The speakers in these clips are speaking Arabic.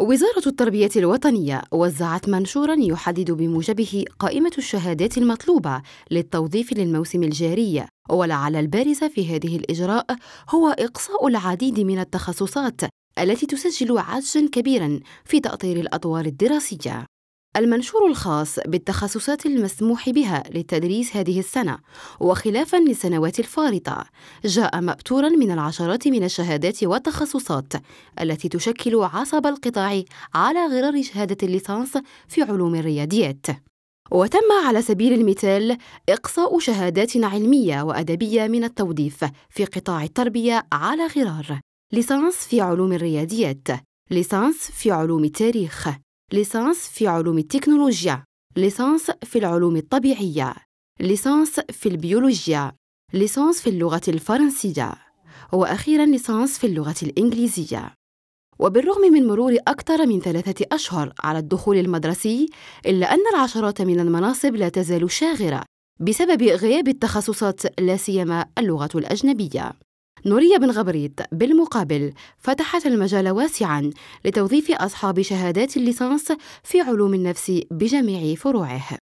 وزارة التربية الوطنية وزعت منشورا يحدد بموجبه قائمة الشهادات المطلوبة للتوظيف للموسم الجاري ولعل البارز في هذه الإجراء هو إقصاء العديد من التخصصات التي تسجل عجزا كبيرا في تأطير الأدوار الدراسية. المنشور الخاص بالتخصصات المسموح بها للتدريس هذه السنة وخلافا للسنوات الفارطة جاء مأتورا من العشرات من الشهادات والتخصصات التي تشكل عصب القطاع على غرار شهادة الليسانس في علوم الرياضيات وتم على سبيل المثال إقصاء شهادات علمية وأدبية من التوظيف في قطاع التربية على غرار. ليسانس في علوم الرياضيات ليسانس في علوم التاريخ. ليسانس في علوم التكنولوجيا. ليسانس في العلوم الطبيعية. ليسانس في البيولوجيا. ليسانس في اللغة الفرنسية. وأخيرا ليسانس في اللغة الإنجليزية. وبالرغم من مرور أكثر من ثلاثة أشهر على الدخول المدرسي إلا أن العشرات من المناصب لا تزال شاغرة بسبب غياب التخصصات لا سيما اللغة الأجنبية. نورية بن غبريط بالمقابل فتحت المجال واسعا لتوظيف أصحاب شهادات الليسانس في علوم النفس بجميع فروعه.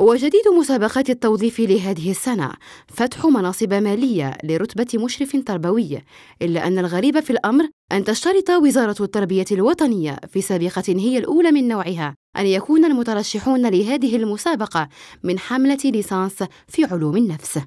وجديد مسابقات التوظيف لهذه السنة فتح مناصب مالية لرتبة مشرف تربوي إلا أن الغريب في الأمر أن تشترط وزارة التربية الوطنية في سابقة هي الأولى من نوعها أن يكون المترشحون لهذه المسابقة من حملة ليسانس في علوم النفس.